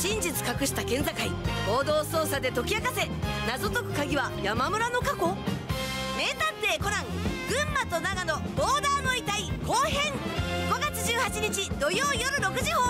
真実隠した県境合同捜査で解き明かせ。謎解く鍵は山村の過去。名探偵コナン群馬と長野ボーダーの遺体後編。5月18日土曜夜6時放送。